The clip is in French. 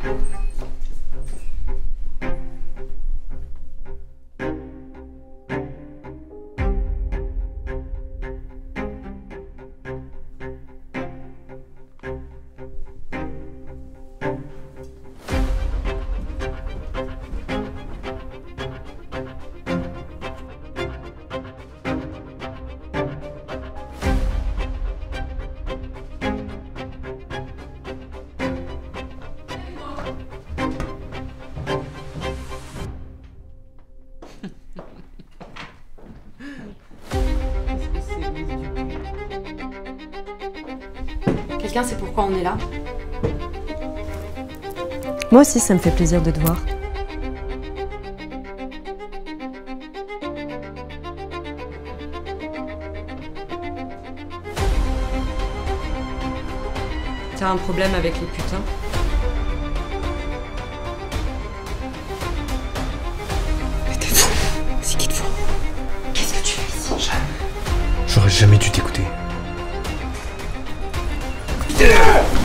Thank quelqu'un, c'est pourquoi on est là. Moi aussi, ça me fait plaisir de te voir. T'as un problème avec les putains Mais t'es fou C'est qui te fout Qu'est-ce que tu fais ici? J'aurais jamais dû t'écouter. Dude!